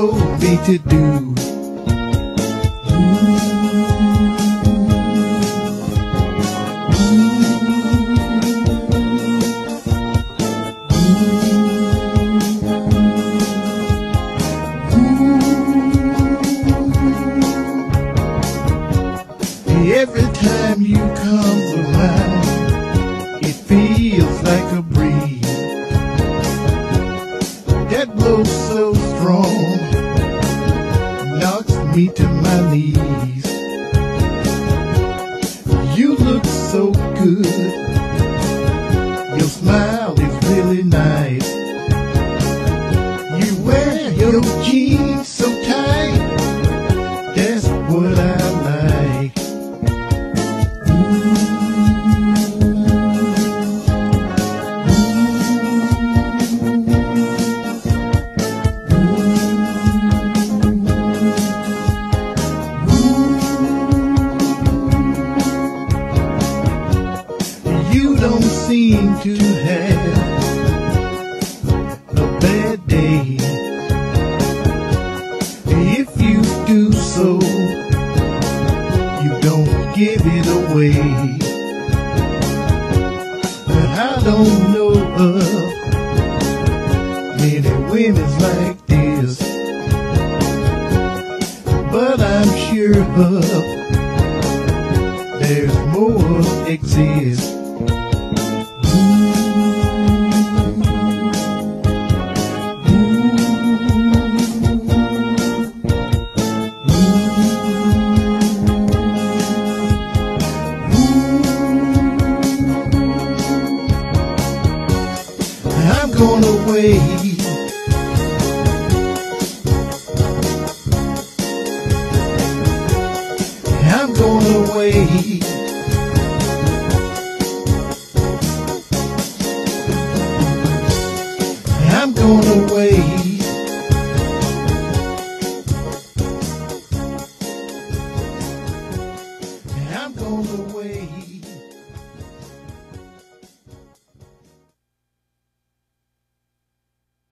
told me to do. Every time you come around, so strong, knocks me to my knees. You look so good, your smile is really nice. You wear your jeans seem to have a bad day. If you do so, you don't give it away. But I don't know of many women like this. But I'm sure of there's more gone away I'm going away I'm going away I'm going away